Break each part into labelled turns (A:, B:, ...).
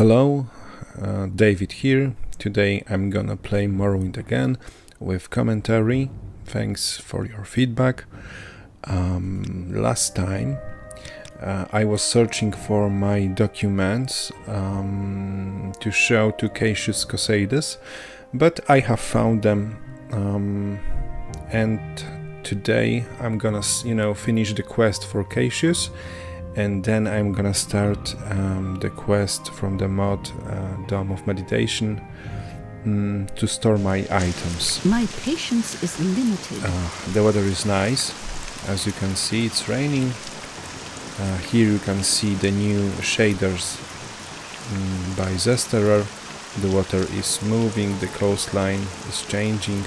A: Hello, uh, David here. Today I'm gonna play Morrowind again with commentary. Thanks for your feedback. Um, last time uh, I was searching for my documents um, to show to Cassius Cosades, but I have found them um, and today I'm gonna, you know, finish the quest for Cassius and then I'm gonna start um, the quest from the mod uh, Dome of Meditation um, to store my items.
B: My patience is limited.
A: Uh, the weather is nice, as you can see it's raining. Uh, here you can see the new shaders um, by Zesterer. The water is moving, the coastline is changing.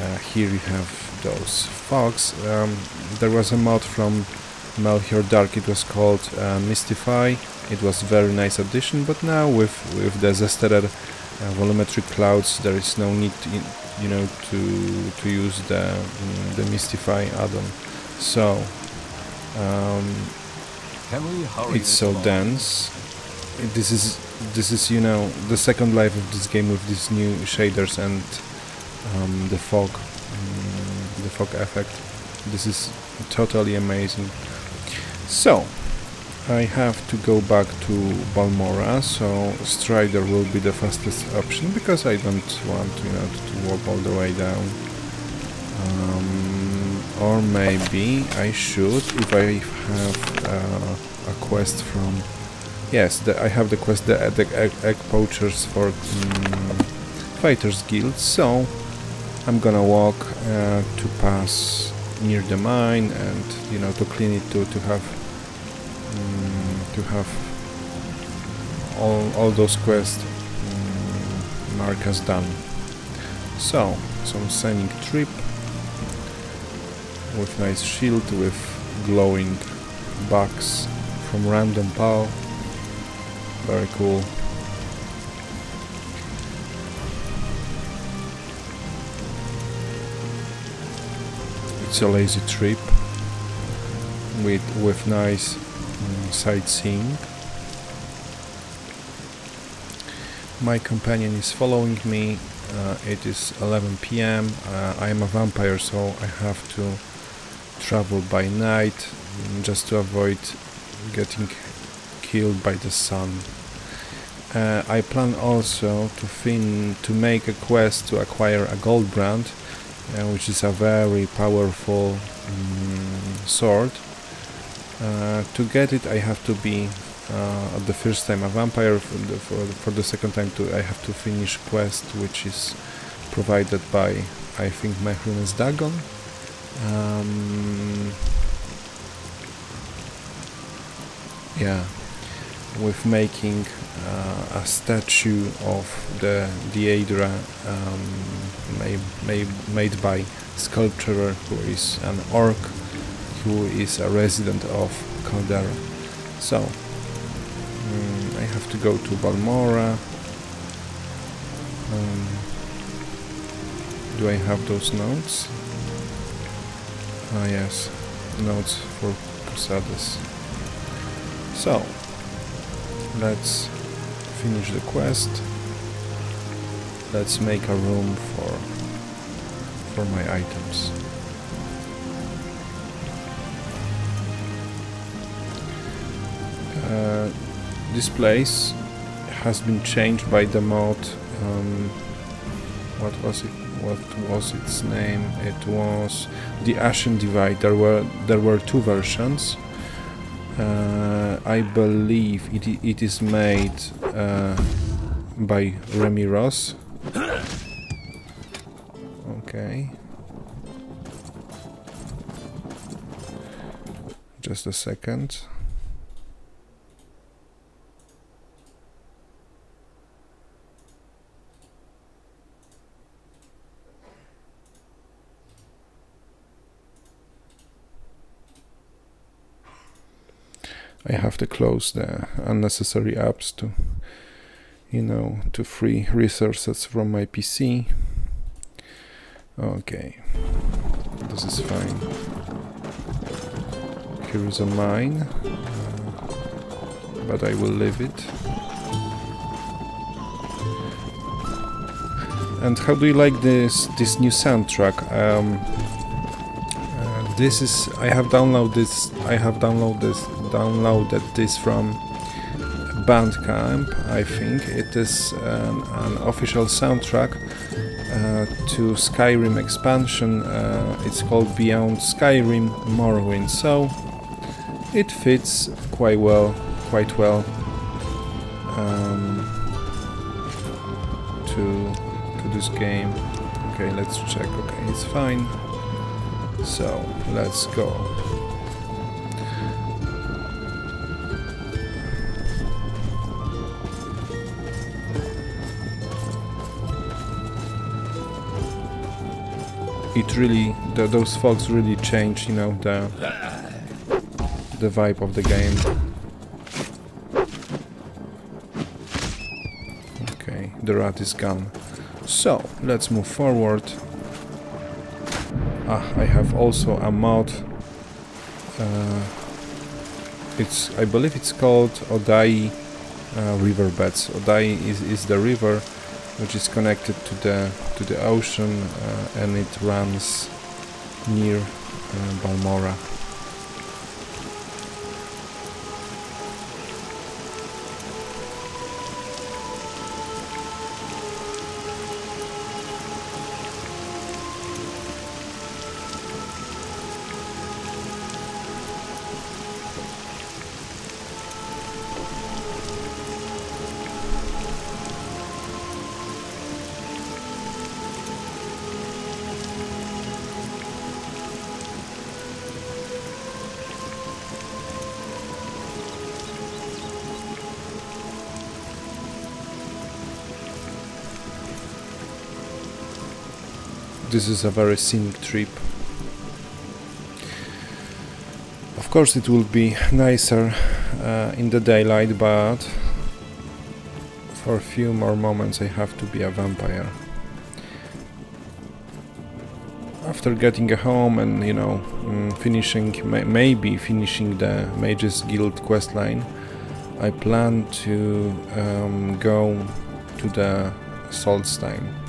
A: Uh, here you have those fogs. Um, there was a mod from Melchior Dahrk it was called uh, Mistify. It was very nice addition but now with with the Zesterer uh, volumetric clouds there is no need to, you know to to use the mm, the Mistify add-on. So um, it's so dense. This is this is you know the second life of this game with these new shaders and um, the fog mm, the fog effect. This is totally amazing so, I have to go back to Balmora, so Strider will be the fastest option because I don't want you know to walk all the way down. Um, or maybe I should if I have uh, a quest from yes the, I have the quest the, the egg, egg poachers for um, fighters guild so I'm gonna walk uh, to pass near the mine and you know to clean it to to have um, to have all all those quests um, Mark has done. So some scenic trip with nice shield with glowing bugs from random pal. Very cool. It's a lazy trip with with nice mm, sightseeing. My companion is following me. Uh, it is 11 p.m. Uh, I am a vampire, so I have to travel by night just to avoid getting killed by the sun. Uh, I plan also to fin to make a quest to acquire a Goldbrand, uh, which is a very powerful mm, sword. Uh, to get it, I have to be uh, at the first time a vampire. For the, for, for the second time, to I have to finish quest, which is provided by I think Mehrunes Dagon. Um, yeah, with making uh, a statue of the Daedra um, made, made, made by sculptor who is an orc who is a resident of Caldera. So, mm, I have to go to Balmora. Um, do I have those notes? Ah yes, notes for Cosades. So, let's finish the quest. Let's make a room for for my items. Uh, this place has been changed by the mod. Um, what was it? What was its name? It was the Ashen Divide. There were there were two versions. Uh, I believe it it is made uh, by Remiros. Okay. Just a second. to close the unnecessary apps to you know to free resources from my PC okay. This is fine. Here is a mine uh, but I will leave it. And how do you like this this new soundtrack? Um, this is I have downloaded this I have downloaded this downloaded this from Bandcamp. I think it is an, an official soundtrack uh, to Skyrim expansion. Uh, it's called Beyond Skyrim Morrowind. So it fits quite well, quite well um, to to this game. Okay, let's check. Okay, it's fine. So let's go. It really, the, those folks really change, you know, the the vibe of the game. Okay, the rat is gone. So, let's move forward. Ah, I have also a mod. Uh, it's, I believe it's called Odai uh, Riverbeds. Odai is, is the river which is connected to the to the ocean uh, and it runs near uh, Balmora. This is a very scenic trip. Of course it will be nicer uh, in the daylight, but for a few more moments I have to be a vampire. After getting a home and, you know, mm, finishing, may maybe finishing the Mages Guild questline, I plan to um, go to the Solstheim.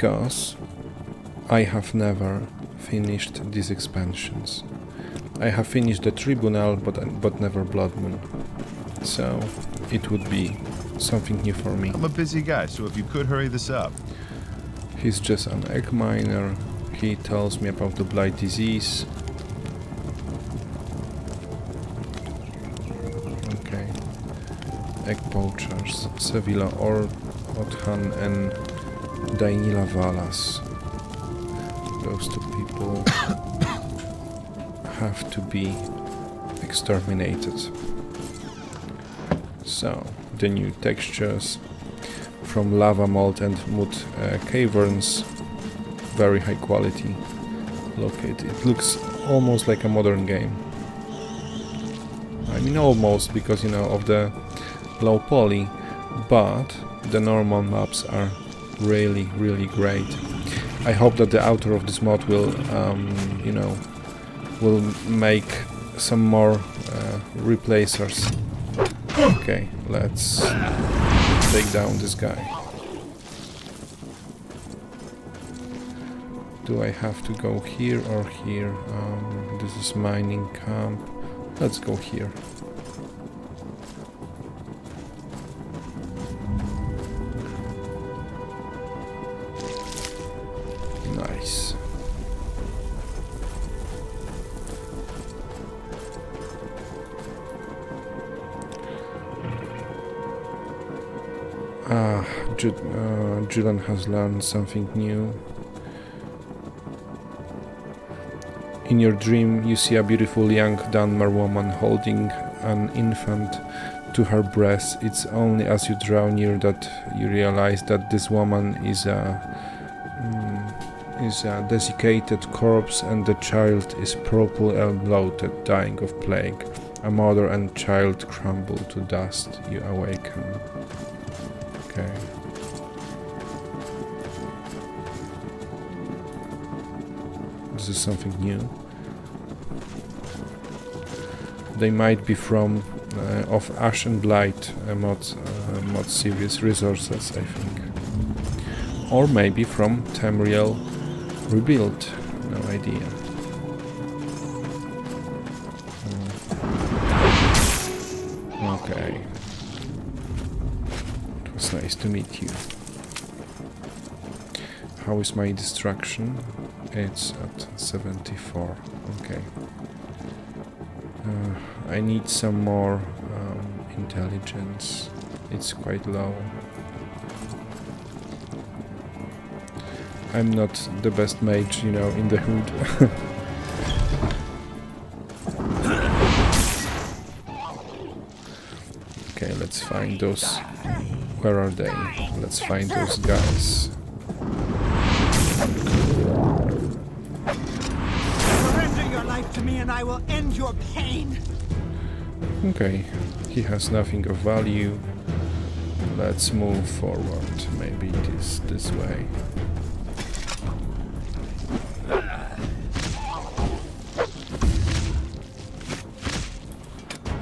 A: Because I have never finished these expansions. I have finished the Tribunal, but but never Bloodmoon. So it would be something new for me.
C: I'm a busy guy, so if you could hurry this up.
A: He's just an egg miner. He tells me about the blight disease. Okay. Egg poachers. Sevilla or Othan and Dainila Valas. Those two people have to be exterminated. So, the new textures from lava mold and mud uh, caverns, very high quality. Look, it, it looks almost like a modern game. I mean almost because you know of the low poly, but the normal maps are really really great. I hope that the author of this mod will um, you know will make some more uh, replacers. Okay let's take down this guy. Do I have to go here or here? Um, this is mining camp. Let's go here Uh, Julian has learned something new. In your dream, you see a beautiful young Dunmer woman holding an infant to her breast. It's only as you draw near that you realize that this woman is a mm, is a desiccated corpse and the child is purple and bloated, dying of plague. A mother and child crumble to dust. You awaken. Okay. Is something new. They might be from uh, of Ash and Blight uh, mod, uh, more serious resources, I think. Or maybe from Tamriel Rebuilt, no idea. Hmm. Okay. It was nice to meet you. How is my destruction? It's at 74. Okay. Uh, I need some more um, intelligence. It's quite low. I'm not the best mage, you know, in the hood. okay, let's find those. Where are they? Let's find those guys. Okay, he has nothing of value. Let's move forward. Maybe it is this way.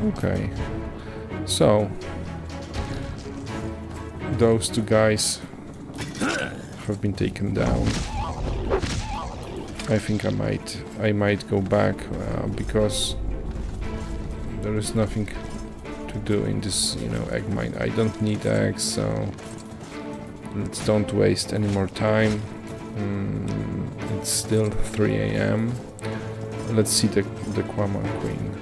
A: Okay, so those two guys have been taken down. I think I might I might go back uh, because there is nothing to do in this you know egg mine. I don't need eggs, so let's don't waste any more time. Mm, it's still 3 a.m. Let's see the the Kwama Queen.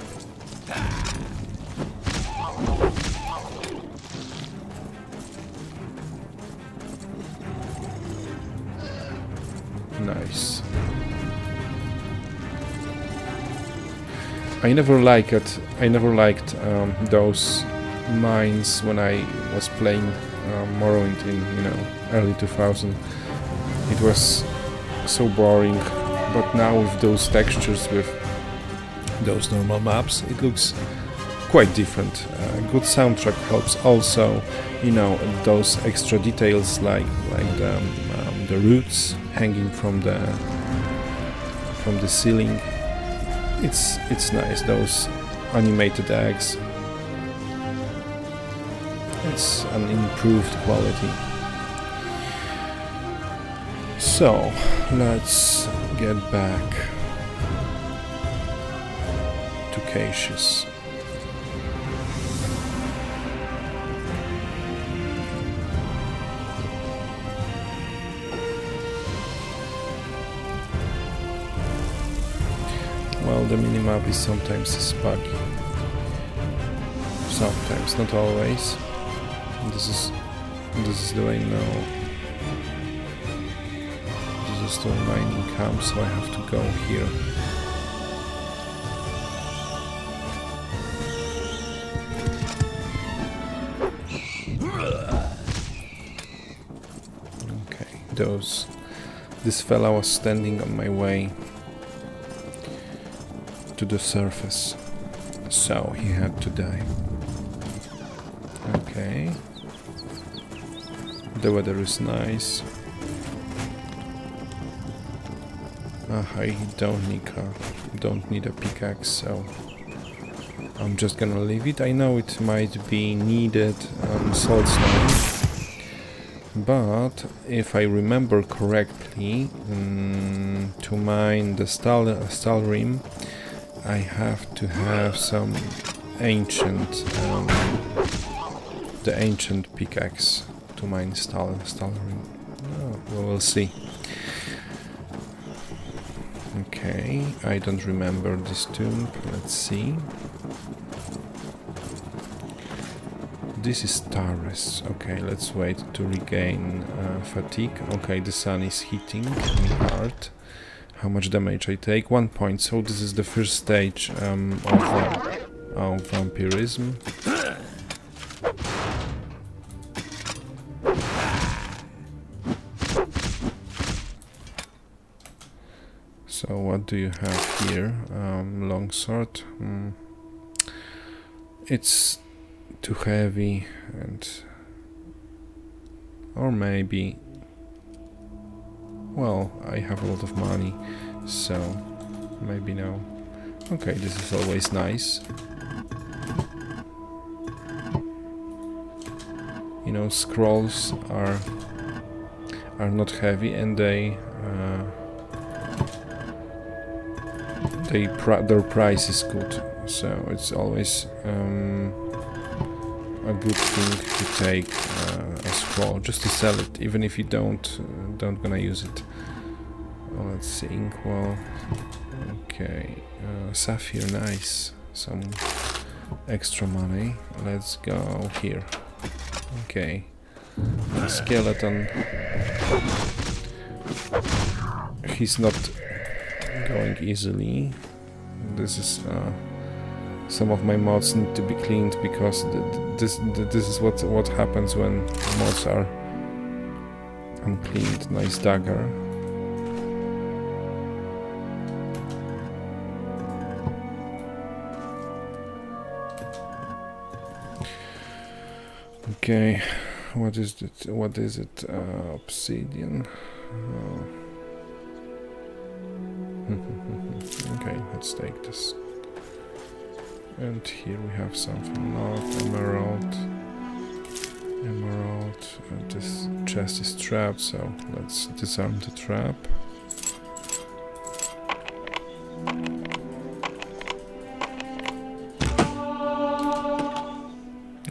A: I never liked. I never liked um, those mines when I was playing um, Morrowind in you know early 2000. It was so boring. But now with those textures, with those normal maps, it looks quite different. Uh, good soundtrack helps also. You know those extra details like like the, um, the roots hanging from the from the ceiling it's it's nice those animated eggs. It's an improved quality. So let's get back to Cassius well the minimap is sometimes buggy. Sometimes not always. This is this is the way now this is the mining camp so I have to go here. Okay those this fella was standing on my way to the surface. So he had to die. Okay. The weather is nice. Ah, I don't need a, don't need a pickaxe, so I'm just gonna leave it. I know it might be needed on Solstheim, but if I remember correctly, mm, to mine the Stal Stalrim, I have to have some ancient, um, the ancient pickaxe to mine Stal Stalrim. Oh, well, we'll see. Okay, I don't remember this tomb. Let's see. This is Taurus. Okay, let's wait to regain uh, fatigue. Okay, the sun is hitting me hard. How much damage I take? One point. So this is the first stage um, of, uh, of vampirism. So what do you have here? Um, longsword. Mm. It's too heavy and or maybe well I have a lot of money so maybe no okay this is always nice. You know scrolls are are not heavy and they uh, they their price is good. So it's always um, a good thing to take uh, just to sell it even if you don't uh, don't gonna use it. Oh, let's see inkwell okay uh, sapphire nice. Some extra money. Let's go here. Okay. Skeleton. He's not going easily. This is uh, some of my mods need to be cleaned because th th this th this is what what happens when mods are uncleaned. Nice dagger. Okay what is it what is it? Uh, obsidian. Uh, okay let's take this and here we have something not emerald. Emerald and this chest is trapped so let's disarm the trap.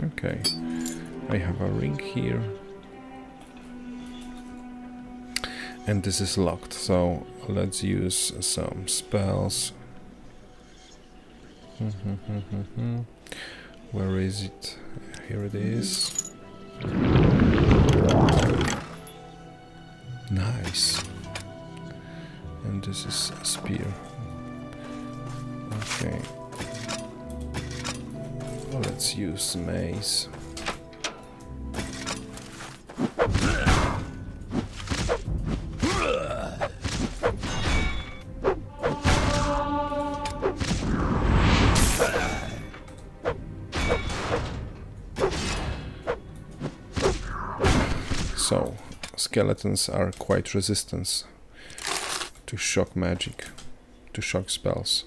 A: Okay I have a ring here. And this is locked so let's use some spells Mm-hmm, mm-hmm, mm-hmm. where is it? Here it is. Nice. And this is a spear. Okay. Let's use mace skeletons are quite resistant to shock magic, to shock spells.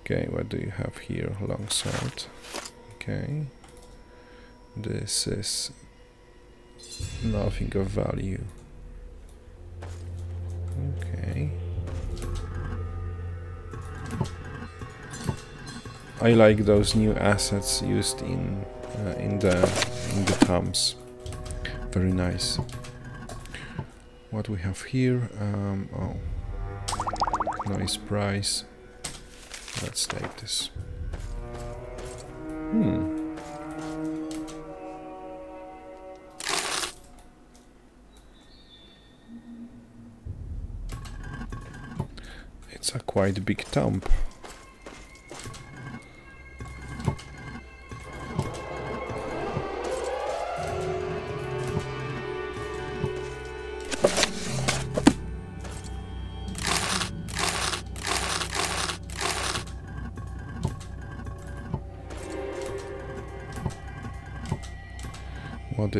A: Okay, what do you have here? Longsword. Okay. This is nothing of value. Okay. I like those new assets used in uh, in the in the tombs very nice. What we have here? Um, oh, nice price. Let's take this. Hmm. It's a quite big tomb.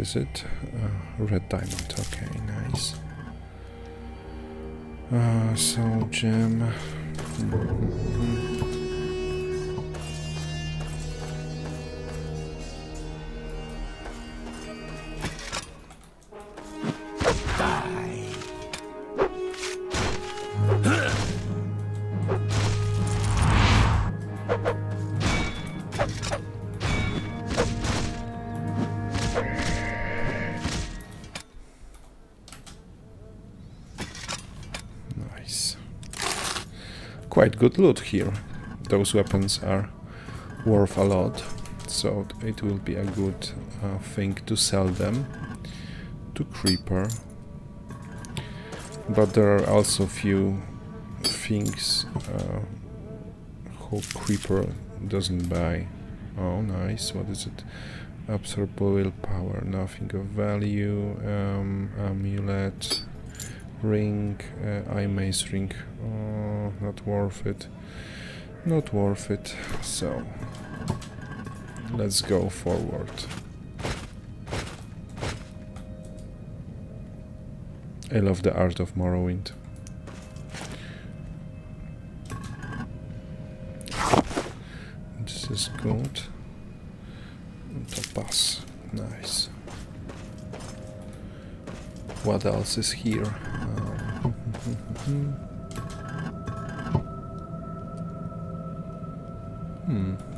A: Is it? Uh, red diamond. Okay, nice. Uh, soul gem. Nice. Quite good loot here. Those weapons are worth a lot, so it will be a good uh, thing to sell them to Creeper. But there are also few things uh, who Creeper doesn't buy. Oh, nice. What is it? Absorb power, nothing of value. Um, amulet, ring, uh, eye mace ring. Oh, not worth it. Not worth it. So let's go forward. I love the art of Morrowind. This is good. Pass. nice. What else is here? Um, hmm.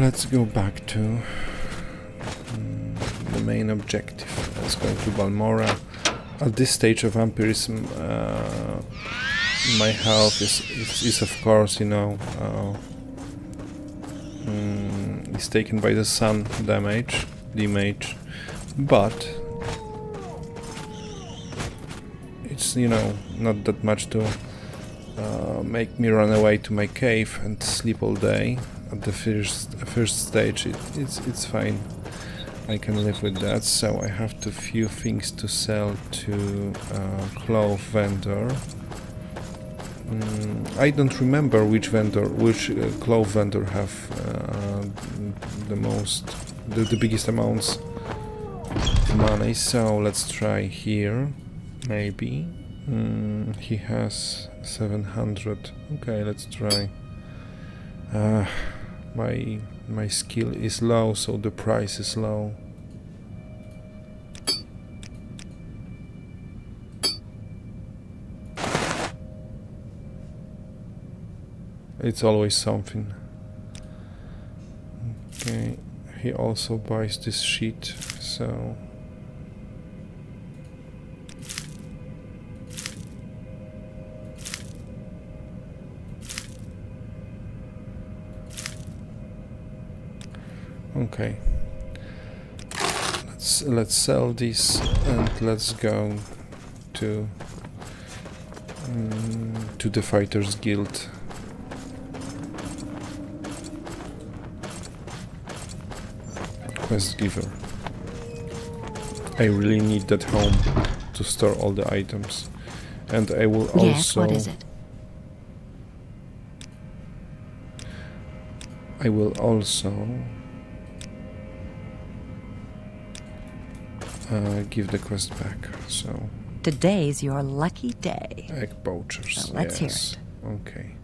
A: Let's go back to mm, the main objective. Let's go to Balmora. At this stage of vampirism, uh, my health is, is, is, of course, you know, uh, mm, is taken by the sun damage, damage, but it's, you know, not that much to uh, make me run away to my cave and sleep all day at the first first stage it, it's it's fine. I can live with that. So I have to few things to sell to uh, cloth vendor. Mm, I don't remember which vendor which uh, cloth vendor have uh, the most the, the biggest amounts of money. So let's try here. Maybe. Mm, he has 700 okay let's try. Uh, my my skill is low so the price is low. It's always something. Okay he also buys this sheet so Okay. Let's let's sell this and let's go to um, to the Fighters Guild. Quest giver. I really need that home to store all the items. And I will also
B: Yes, what is it?
A: I will also uh, give the quest back. So
B: Today's your lucky day.
A: egg poachers.
B: So let's hear
A: yes. Okay.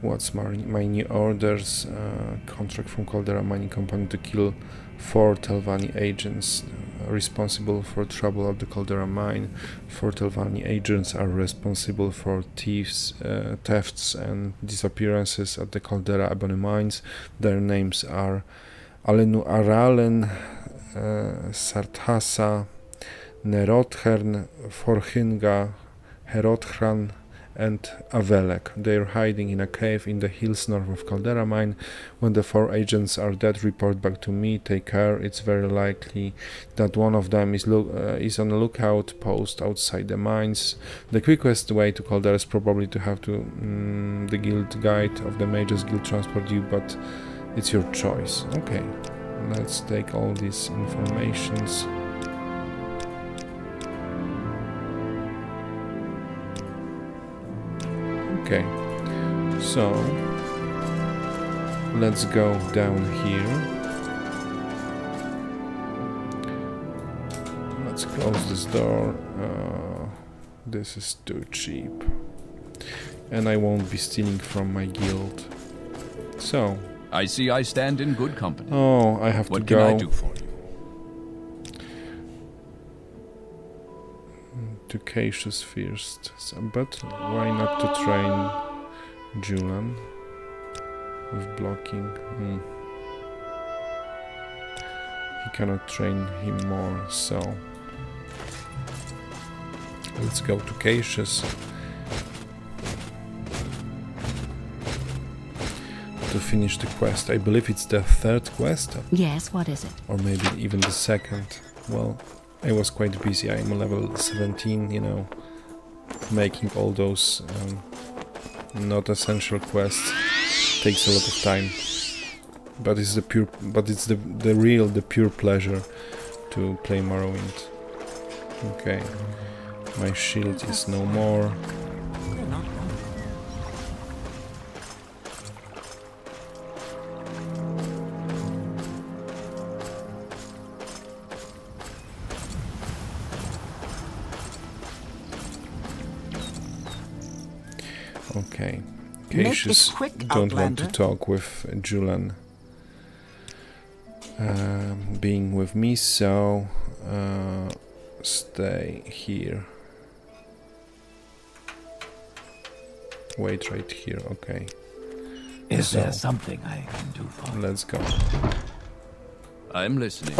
A: What's my my new orders? Uh, contract from Caldera Mining Company to kill four Telvanni agents uh, responsible for trouble at the Caldera mine. Four Telvanni agents are responsible for thieves, uh, thefts and disappearances at the Caldera Ebony mines. Their names are Alenu Aralen, Sarthasa, Nerothern, Forhinga, Herothran, and Avelek. They are hiding in a cave in the hills north of Caldera mine. When the four agents are dead, report back to me. Take care. It's very likely that one of them is look uh, is on a lookout post outside the mines. The quickest way to Caldera is probably to have to mm, the guild guide of the mages guild transport you, but it's your choice. Okay, let's take all these informations. Okay, so let's go down here. Let's close this door. Uh, this is too cheap. And I won't be stealing from my guild. So,
D: I see I stand in good company.
A: oh, I have
D: what
A: to
D: can I do for you?
A: to Cassius first. But why not to train Julian with blocking? Hmm. He cannot train him more, so let's go to Cassius. Finish the quest. I believe it's the third quest,
B: Yes, what is it?
A: or maybe even the second. Well, I was quite busy. I'm level 17, you know, making all those um, not essential quests takes a lot of time. But it's the pure, but it's the the real, the pure pleasure to play Morrowind. Okay, my shield is no more.
E: Make it
A: Cassius
E: quick,
A: don't want to talk with Julian um, being with me, so uh, stay here. Wait right here, okay.
F: Is
A: So-
F: there something I can do for you?
A: Let's go.
D: I'm listening.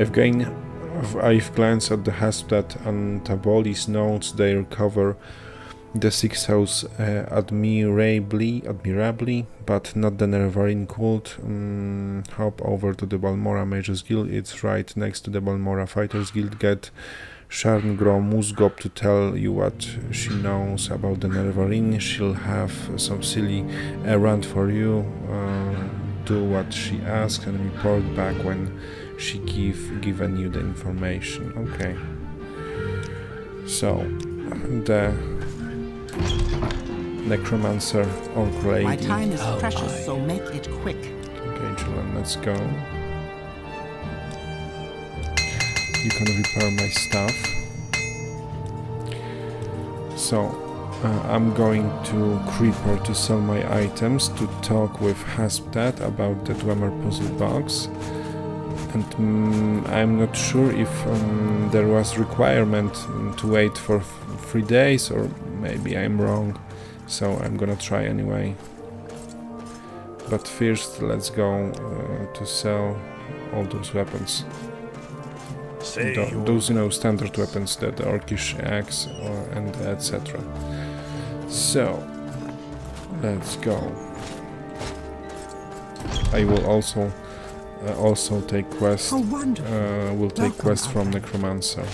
A: I've gained. I've- glanced at the Hasptat and Taboli's notes. They recover the Sixth House uh, admirably, admirably, but not the Nerevarine cult. Um, hop over to the Balmora Mages Guild. It's right next to the Balmora Fighters Guild. Get Sharn gra-Muzgob to tell you what she knows about the Nerevarine. She'll have some silly errand for you. Uh, do what she asks and report back when she give given you the information. Okay. So the necromancer orc lady.
E: My time is
F: Oh,
E: precious,
F: my.
E: so make it quick.
A: Okay, Julian, let's go. You can repair my stuff. So, uh, I'm going to Creeper to sell my items, to talk with Hasphat about the Dwemer puzzle box. And mm, I'm not sure if um, there was requirement mm, to wait for three days, or maybe I'm wrong. So I'm gonna try anyway. But first, let's go uh, to sell all those weapons. Tho- those, you know, standard weapons, the, the Orcish axe or, and etc. So, let's go. I will also uh, also take quest. Uh, will take quest from. Necromancer.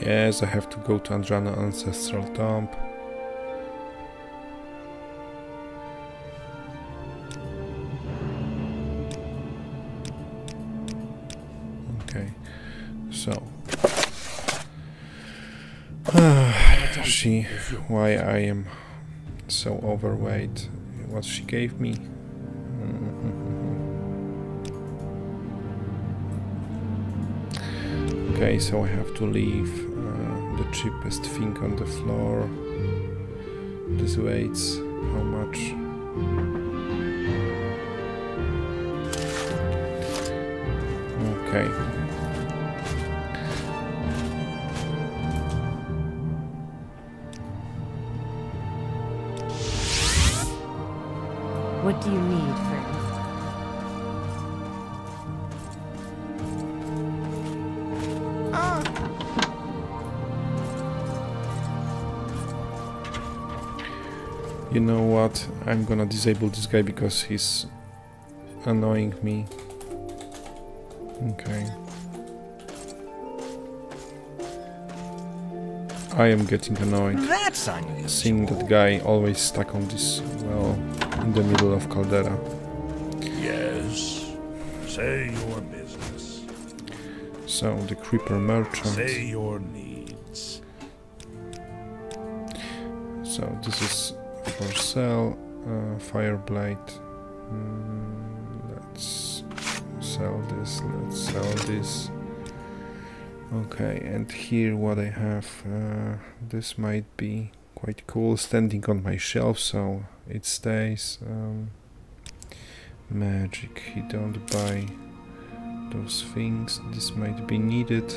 A: Yes, I have to go to Andrano Ancestral Tomb. Why I am so overweight, what she gave me. Okay, so I have to leave uh, the cheapest thing on the floor. This weights how much? Okay.
B: What do you need, friend? Ah.
A: You know what? I'm gonna disable this guy because he's annoying me. Okay. I am getting annoyed.
E: That's unusual.
A: Seeing that guy always stuck on this, well, the middle of Caldera.
G: Yes. Say your business.
A: So, the Creeper Merchant.
G: Say your needs.
A: So, this is for sale. Uh, Fireblade. Mm, let's sell this. Let's sell this. Okay, and here what I have. Uh, this might be quite cool. Standing on my shelf, so it stays. Um, magic. You don't buy those things. This might be needed.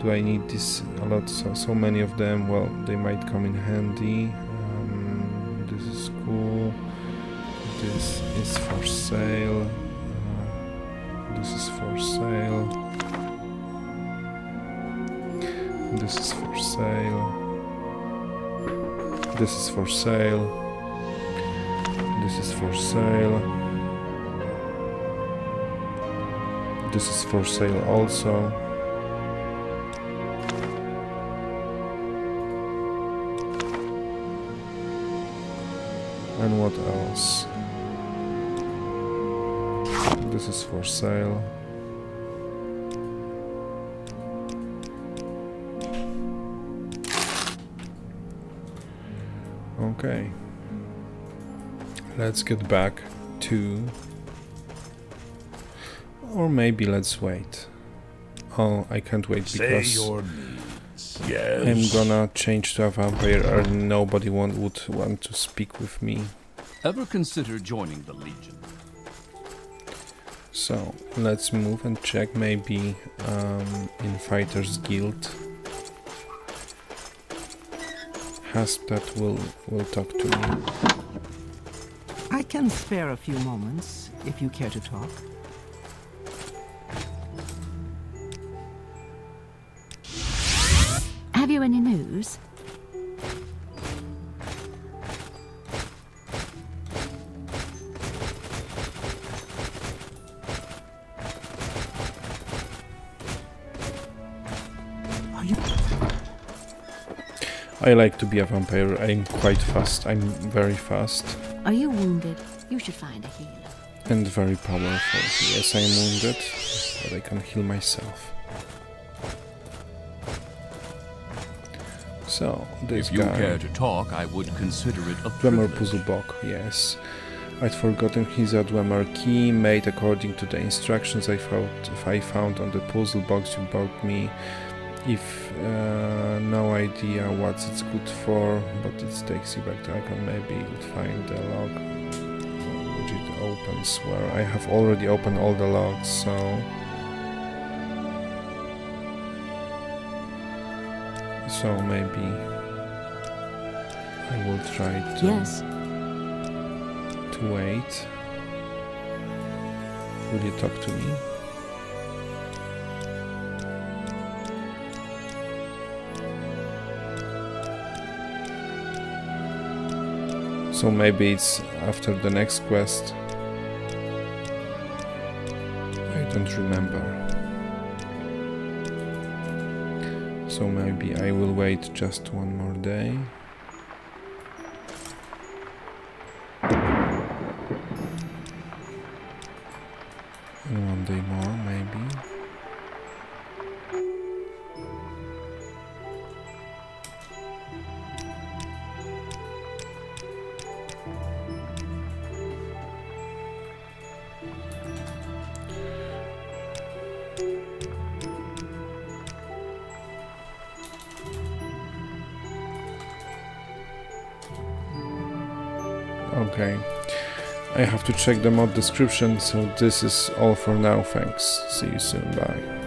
A: Do I need this a lot? So, so many of them. Well, they might come in handy. Um, this is cool. This is for sale. Uh, this is for sale. This is for sale. This is for sale. This is for sale. This is for sale also. And what else? this is for sale. Okay. Let's get back to... Or maybe let's wait. Oh, I can't wait because.
G: Yes.
A: I'm gonna change to a vampire and nobody want, would want to speak with me.
D: Ever consider joining the Legion?
A: So, let's move and check maybe um, in Fighters Guild. Hasphat will, will talk to me.
H: I can spare a few moments if you care to talk.
B: Have you any news?
A: I like to be a vampire. I'm quite fast. I'm very fast
B: Are you wounded? You should find a healer.
A: and very powerful. Yes, I'm wounded, but I can heal myself. So, this
D: if you
A: guy...
D: care to talk, I would consider it a
A: Dwemer
D: privilege.
A: puzzle block, yes. I'd forgotten he's a Dwemer key made according to the instructions I found, I found on the puzzle box you bought me. If uh, no idea what it's good for, but it takes you back to icon, maybe you'll find the log which it opens where I have already opened all the logs, so so maybe I will try to
B: Yes.
A: to wait. Will you talk to me? So maybe it's after the next quest. I don't remember. So maybe I will wait just one more day. To check the mod description, so this is all for now. Thanks. See you soon. Bye.